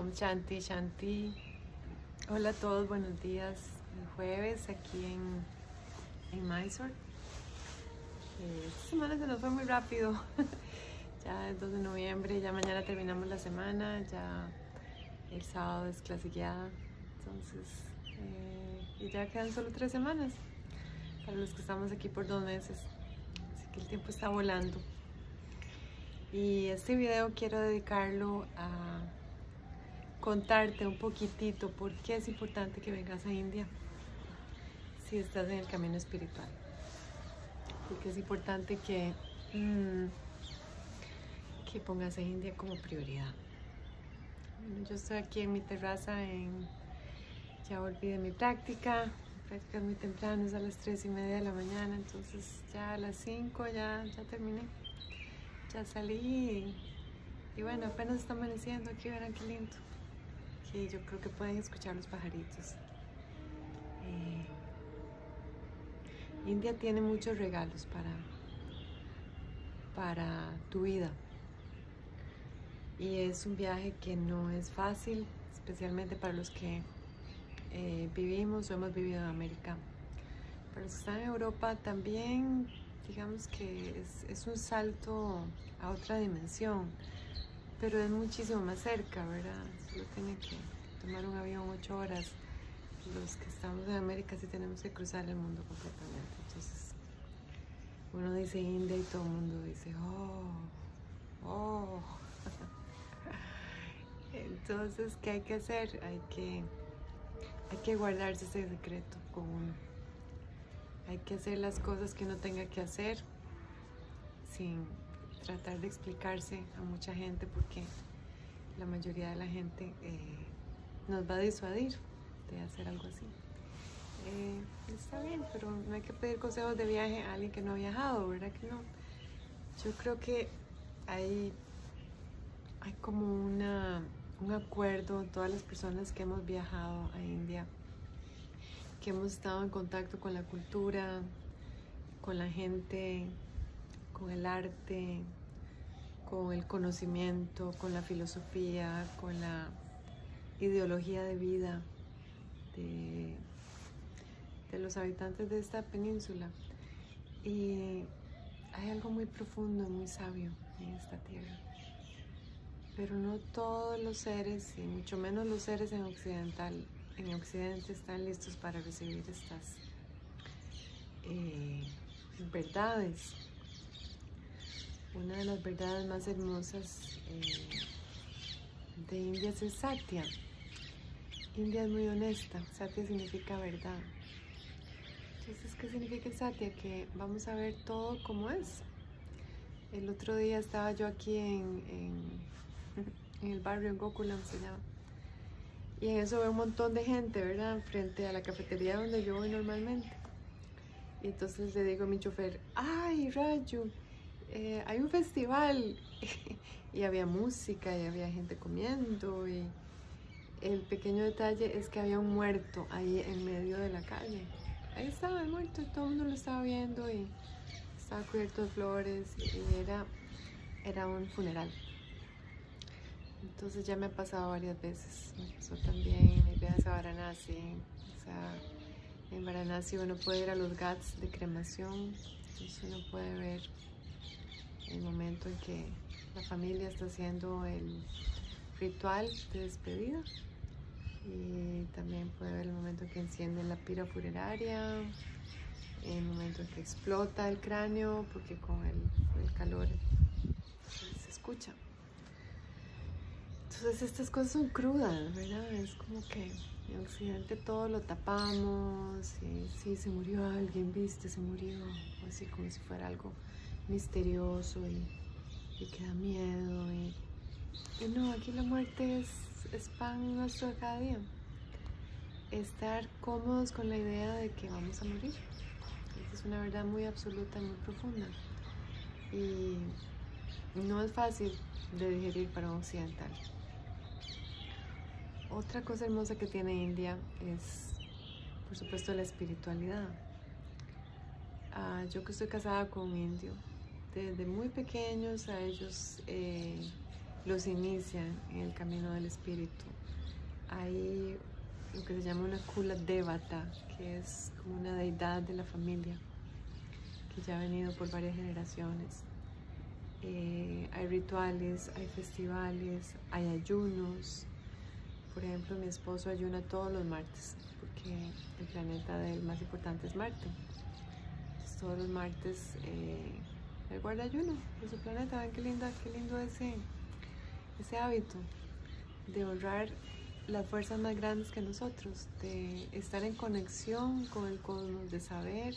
Om Shanti, Shanti. Hola a todos, buenos días. El jueves aquí en, en Mysore. Esta semana se nos fue muy rápido. ya es 2 de noviembre, ya mañana terminamos la semana, ya el sábado es clase guiada. Entonces, eh, y ya quedan solo tres semanas para los que estamos aquí por dos meses. Así que el tiempo está volando. Y este video quiero dedicarlo a contarte un poquitito por qué es importante que vengas a India si estás en el camino espiritual. Porque es importante que, mmm, que pongas a India como prioridad. Yo estoy aquí en mi terraza, en, ya volví de mi práctica, práctica es muy temprano, es a las 3 y media de la mañana, entonces ya a las 5 ya, ya terminé, ya salí y, y bueno, apenas está amaneciendo aquí, verán qué lindo yo creo que pueden escuchar los pajaritos. Eh, India tiene muchos regalos para, para tu vida. Y es un viaje que no es fácil, especialmente para los que eh, vivimos o hemos vivido en América. Para los que están en Europa también, digamos que es un salto a otra dimensión pero es muchísimo más cerca, ¿verdad? Solo tiene que tomar un avión ocho horas. Los que estamos en América sí tenemos que cruzar el mundo completamente. Entonces, uno dice India y todo el mundo dice, oh, oh. Entonces, ¿qué hay que hacer? Hay que, hay que guardarse ese secreto con. Hay que hacer las cosas que uno tenga que hacer sin tratar de explicarse a mucha gente porque la mayoría de la gente eh, nos va a disuadir de hacer algo así. Eh, está bien, pero no hay que pedir consejos de viaje a alguien que no ha viajado, ¿verdad que no? Yo creo que hay, hay como una, un acuerdo todas las personas que hemos viajado a India, que hemos estado en contacto con la cultura, con la gente, con el arte, con el conocimiento, con la filosofía, con la ideología de vida de, los habitantes de esta península. Y hay algo muy profundo, muy sabio en esta tierra. Pero no todos los seres, y mucho menos los seres en occidental, en occidente están listos para recibir estas eh, verdades una de las verdades más hermosas eh, de India es Satya. India es muy honesta. Satya significa verdad. Entonces, ¿qué significa Satya? Que vamos a ver todo como es. El otro día estaba yo aquí en, el barrio, en Gokulam se llama. Y en eso veo un montón de gente, ¿verdad? Frente a la cafetería donde yo voy normalmente. Y entonces le digo a mi chofer, ¡ay, Raju! Eh, hay un festival y había música y había gente comiendo y el pequeño detalle es que había un muerto ahí en medio de la calle. Ahí estaba el muerto, todo el mundo lo estaba viendo y estaba cubierto de flores y era, era un funeral. Entonces ya me ha pasado varias veces. Me pasó también mis viajes a Varanasi. O sea, en Varanasi uno puede ir a los GATS de cremación, entonces uno puede ver el momento en que la familia está haciendo el ritual de despedida y también puede ver el momento en que encienden la pira funeraria, el momento en que explota el cráneo porque con el, el calor se escucha. Entonces estas cosas son crudas, ¿verdad? Es como que en Occidente todo lo tapamos, y sí, se murió alguien, viste, se murió, así como si fuera algo misterioso y, que da miedo. Y, no, aquí la muerte es, es pan nuestro de cada día. Estar cómodos con la idea de que vamos a morir. es una verdad muy absoluta, muy profunda. Y no es fácil de digerir para un occidental. Otra cosa hermosa que tiene India es, por supuesto, la espiritualidad. Ah, yo que estoy casada con un indio, desde muy pequeños a ellos eh, los inician en el camino del espíritu. Hay lo que se llama una kula devata, que es como una deidad de la familia, que ya ha venido por varias generaciones. Eh, hay rituales, hay festivales, hay ayunos. Por ejemplo, mi esposo ayuna todos los martes, porque el planeta del más importante es Marte. todos los martes eh, él guarda ayuno de su planeta. Ven qué, linda, qué lindo ese, ese hábito de honrar las fuerzas más grandes que nosotros, de estar en conexión con el cosmos, de saber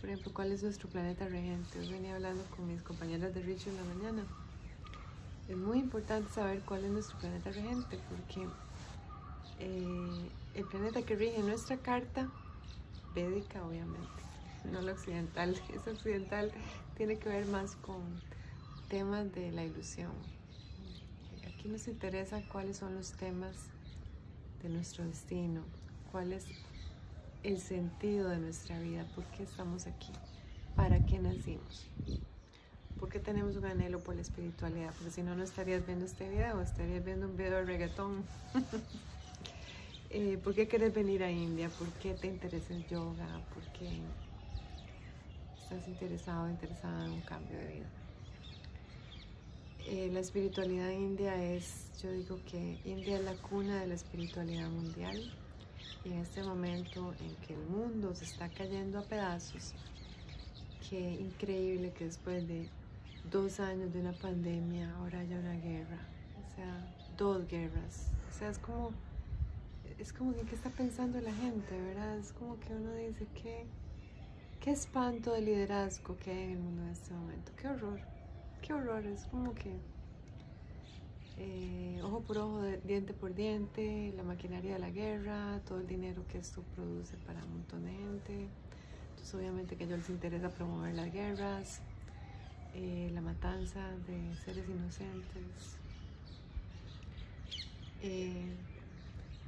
por ejemplo, cuál es nuestro planeta regente. Hoy venía hablando con mis compañeras de Rich en la mañana. Es muy importante saber cuál es nuestro planeta regente porque eh, el planeta que rige nuestra carta, védica obviamente, no la occidental, esa occidental tiene que ver más con temas de la ilusión. Aquí nos interesa cuáles son los temas de nuestro destino, cuál es el sentido de nuestra vida, por qué estamos aquí, para qué nacimos, por qué tenemos un anhelo por la espiritualidad, porque si no, no estarías viendo este video, estarías viendo un video de reggaetón. eh, ¿Por qué quieres venir a India? ¿Por qué te interesa el yoga? ¿Por qué estás interesado interesada en un cambio de vida? Eh, la espiritualidad india es, yo digo que India es la cuna de la espiritualidad mundial en este momento en que el mundo se está cayendo a pedazos, qué increíble que después de dos años de una pandemia ahora haya una guerra, o sea, dos guerras, o sea, es como, es como que qué está pensando la gente, ¿verdad? Es como que uno dice que, qué espanto de liderazgo que hay en el mundo en este momento, qué horror, qué horror, es como que eh, ojo por ojo, diente por diente, la maquinaria de la guerra, todo el dinero que esto produce para un montón de gente. Entonces obviamente que a ellos les interesa promover las guerras, eh, la matanza de seres inocentes. Eh,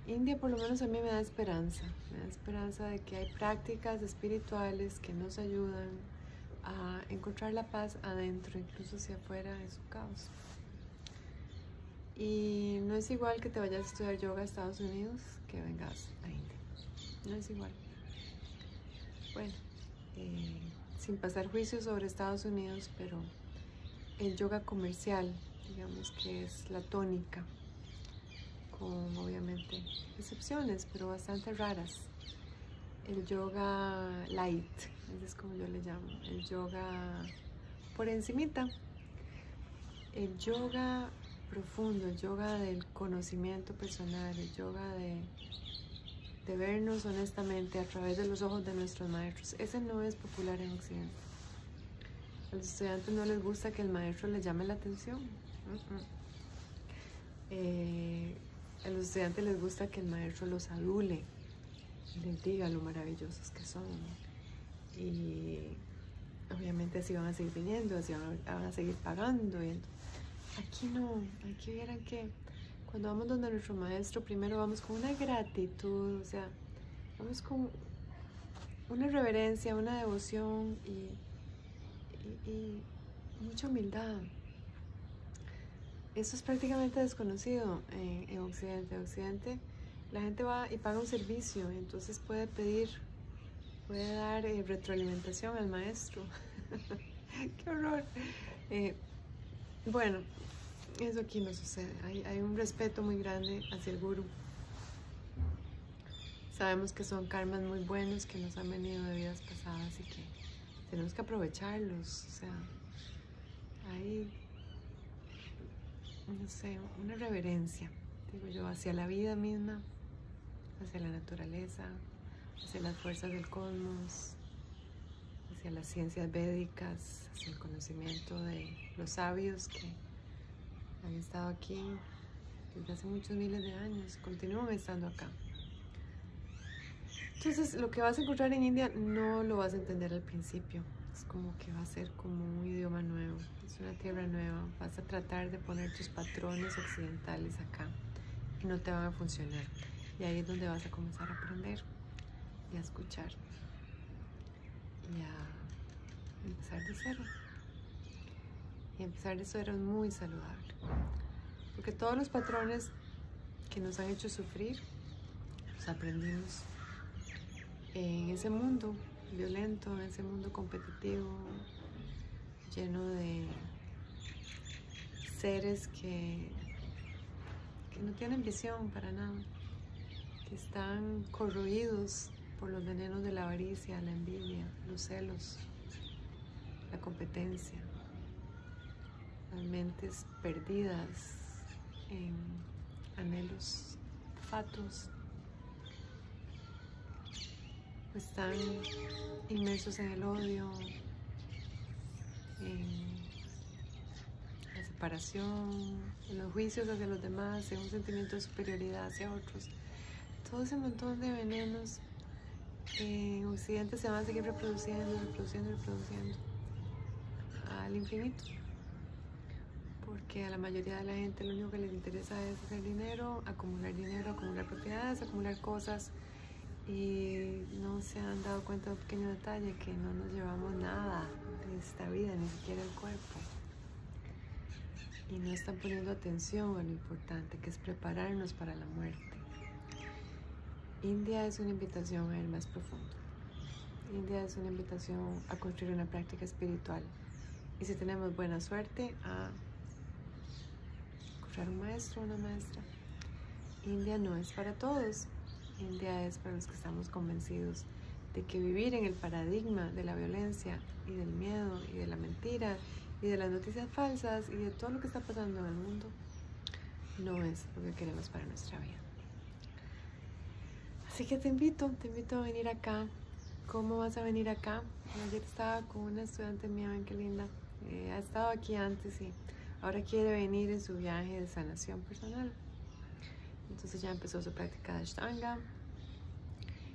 India por lo menos a mí me da esperanza, me da esperanza de que hay prácticas espirituales que nos ayudan a encontrar la paz adentro, incluso si afuera de su caos. Y no es igual que te vayas a estudiar yoga a Estados Unidos que vengas a India. No es igual. Bueno, eh, sin pasar juicio sobre Estados Unidos, pero el yoga comercial, digamos que es la tónica, con obviamente excepciones, pero bastante raras. El yoga light, ese es como yo le llamo, el yoga por encimita. El yoga profundo, el yoga del conocimiento personal, el yoga de, vernos honestamente a través de los ojos de nuestros maestros. Ese no es popular en Occidente. A los estudiantes no les gusta que el maestro les llame la atención. Eh, a los estudiantes les gusta que el maestro los adule y les diga lo maravillosos que son. Y obviamente así van a seguir viniendo, así van a, seguir pagando. Y Aquí no, aquí vieran que cuando vamos donde nuestro maestro, primero vamos con una gratitud, o sea, vamos con una reverencia, una devoción y, mucha humildad. Esto es prácticamente desconocido en, Occidente. En Occidente la gente va y paga un servicio, entonces puede pedir, puede dar eh, retroalimentación al maestro. ¡Qué horror! Eh, bueno, eso aquí no sucede. Hay, un respeto muy grande hacia el guru. Sabemos que son karmas muy buenos que nos han venido de vidas pasadas y que tenemos que aprovecharlos. O sea, hay, no sé, una reverencia, digo yo, hacia la vida misma, hacia la naturaleza, hacia las fuerzas del cosmos, hacia las ciencias védicas, hacia el conocimiento de los sabios que han estado aquí desde hace muchos miles de años, continúan estando acá. Entonces, lo que vas a encontrar en India no lo vas a entender al principio. Es como que va a ser como un idioma nuevo, nueva. Vas a tratar de poner tus patrones occidentales acá y no te van a funcionar. Y ahí es donde vas a comenzar a aprender y a escuchar y a empezar de cero. Y empezar de cero es muy saludable. Porque todos los patrones que nos han hecho sufrir, los aprendimos en ese mundo violento, en ese mundo competitivo, lleno de seres que, que no tienen visión para nada, que están corroídos por los venenos de la avaricia, la envidia, los celos, la competencia, las mentes perdidas en anhelos fatos, están inmersos en el odio, en la separación, en los juicios hacia los demás, en un sentimiento de superioridad hacia otros. Todo ese montón de venenos en Occidente se van a seguir reproduciendo, reproduciendo, reproduciendo al infinito. Porque a la mayoría de la gente lo único que les interesa es hacer dinero, acumular dinero, acumular propiedades, acumular cosas y no se han dado cuenta de un pequeño detalle que no nos llevamos nada de esta vida, ni siquiera el cuerpo. Y no están poniendo atención a lo importante que es prepararnos para la muerte. India es una invitación a ir más profundo. India es una invitación a construir una práctica espiritual. Y si tenemos buena suerte, a encontrar un maestro o una maestra. India no es para todos. India es para los que estamos convencidos de que vivir en el paradigma de la violencia y del miedo y de la mentira y de las noticias falsas y de todo lo que está pasando en el mundo no es lo que queremos para nuestra vida. Así que te invito, te invito a venir acá. ¿Cómo vas a venir acá? Ayer estaba con una estudiante mía, ven qué linda. Eh, ha estado aquí antes y ahora quiere venir en su viaje de sanación personal. Entonces ya empezó su práctica de Ashtanga.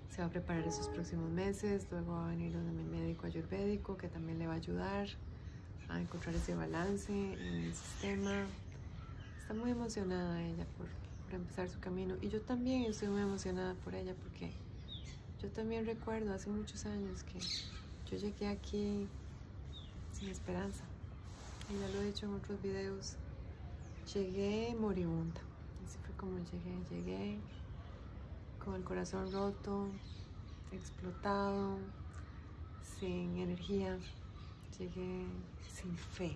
Se va a preparar esos próximos meses. Luego va a venir donde mi médico ayurvédico que también le va a ayudar a encontrar ese balance en el sistema. Está muy emocionada ella por, empezar su camino. Y yo también estoy muy emocionada por ella porque yo también recuerdo hace muchos años que yo llegué aquí sin esperanza. Y ya lo he dicho en otros videos. Llegué moribunda como llegué, llegué con el corazón roto, explotado, sin energía, llegué sin fe.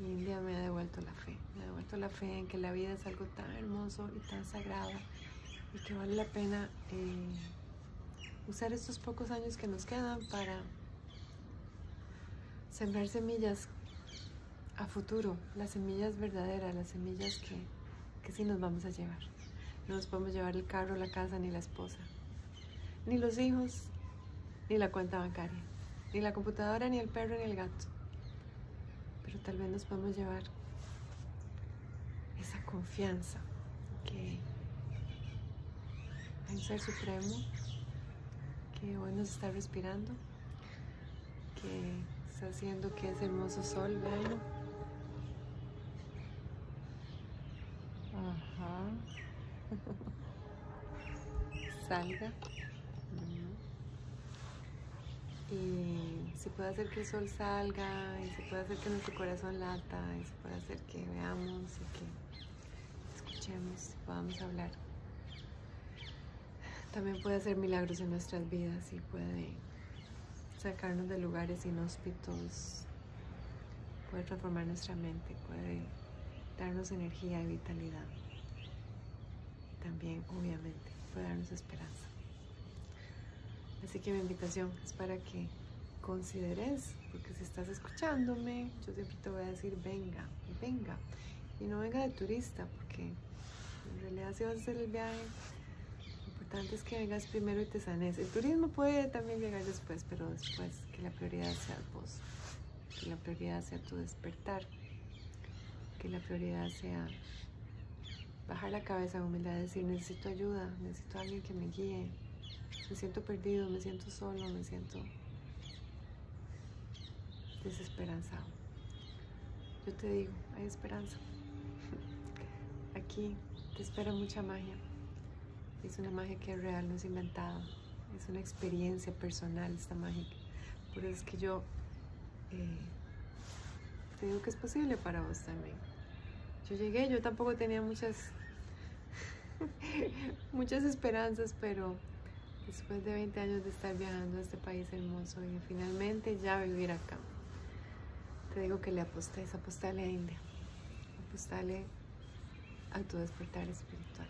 Y India me ha devuelto la fe, me ha devuelto la fe en que la vida es algo tan hermoso y tan sagrado y que vale la pena eh, usar estos pocos años que nos quedan para sembrar semillas a futuro, las semillas verdaderas, las semillas que que sí nos vamos a llevar. No nos podemos llevar el carro, la casa, ni la esposa, ni los hijos, ni la cuenta bancaria, ni la computadora, ni el perro, ni el gato. Pero tal vez nos podemos llevar esa confianza que hay un ser supremo que hoy nos está respirando, que está haciendo que ese hermoso sol, vean, Salga. Y se puede hacer que el sol salga, y se puede hacer que nuestro corazón lata, y se puede hacer que veamos y que escuchemos, y podamos hablar. También puede hacer milagros en nuestras vidas y puede sacarnos de lugares inhóspitos, puede transformar nuestra mente, puede darnos energía y vitalidad también, obviamente, puede darnos esperanza. Así que mi invitación es para que consideres, porque si estás escuchándome, yo siempre te voy a decir, venga, venga. Y no venga de turista, porque en realidad si vas a hacer el viaje, lo importante es que vengas primero y te sanes. El turismo puede también llegar después, pero después que la prioridad sea vos, que la prioridad sea tu despertar, que la prioridad sea bajar la cabeza, humildad, decir necesito ayuda, necesito a alguien que me guíe, me siento perdido, me siento solo, me siento desesperanzado. Yo te digo, hay esperanza. Aquí te espera mucha magia. Es una magia que es real, no es inventada. Es una experiencia personal esta magia. Por eso es que yo eh, te digo que es posible para vos también. yo llegué, yo tampoco tenía muchas, muchas esperanzas, pero después de 20 años de estar viajando a este país hermoso y finalmente ya vivir acá, digo que le aposté, es apostarle a India, apostarle a tu despertar espiritual.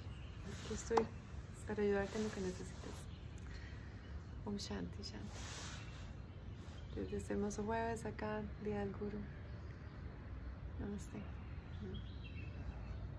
Aquí estoy para ayudarte en lo que necesites. Om Shanti Shanti. Desde este hermoso jueves acá, Día del Guru. Namaste.